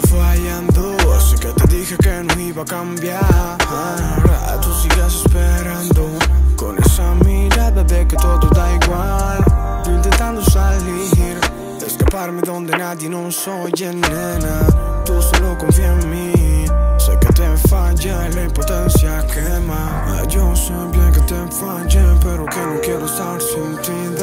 sigo fallando Así que te dije que no iba a cambiar. Ahora tú sigues esperando Con esa mirada de que todo da igual. Yo intentando salir Escaparme donde nadie nos oye, nena. Tú solo confía en mí Sé que te falla la impotencia quema Yo sé bien que te fallé Pero que no quiero estar sin ti.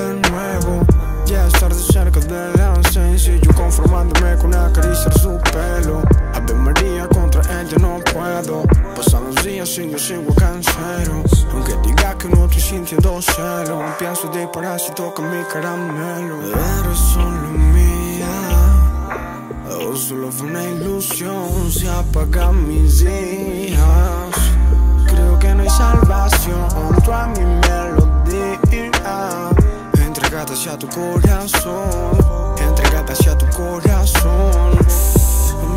La sencillo conformándome con acariciar su pelo. Ave María contra ella no puedo. Pasan los días y yo sigo cansero. Aunque diga que no estoy sintiendo celo, pienso de si toca mi caramelo. Eres solo mía. O solo fue una ilusión, se apagan mis días. Creo que no hay salvación, tú a mi melodía. Entregada hacia tu corazón, entregada hacia tu corazón.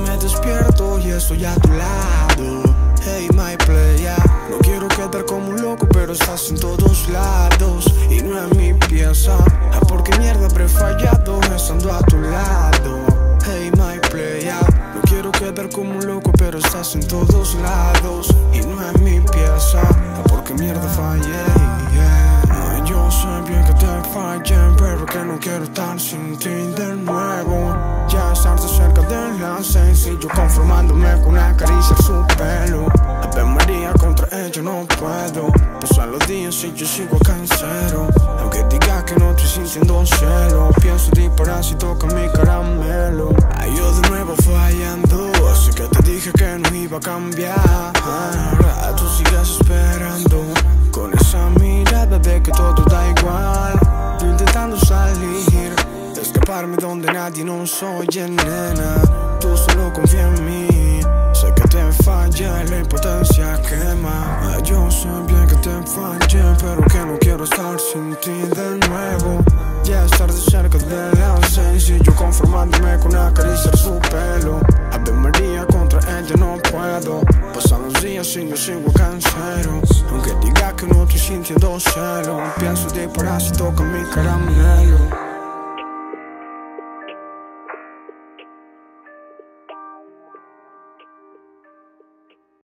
Me despierto y estoy a tu lado. Hey, my player. No quiero quedar como un loco, pero estás en todos lados. Y no es mi pieza. Ah, porque mierda habré fallado estando a tu lado. Hey, my player. No quiero quedar como un loco, pero estás en todos lados. Y no es mi pieza. Ah, porque mierda fallé. Estar sin ti de nuevo. Ya estar de cerca de la sencillo, conformándome con acariciar su pelo. Ave María contra ella no puedo. Pasan los días y yo sigo cansero. Aunque diga que no estoy sintiendo celo, pienso disparar si toca mi caramelo. Ay, yo de nuevo fallando, así que te dije que no iba a cambiar. Escaparme donde nadie nos oye, nena. Tú solo confía en mí. Sé que te falla, la impotencia quema. Yo sé bien que te fallé, pero que no quiero estar sin ti de nuevo. Ya estar de cerca de la sencillo, conformándome con acariciar su pelo. Ave María contra ella no puedo. Pasan los días y yo sigo cansero. Aunque diga que no estoy sintiendo celo, pienso disparar si toca mi caramelo.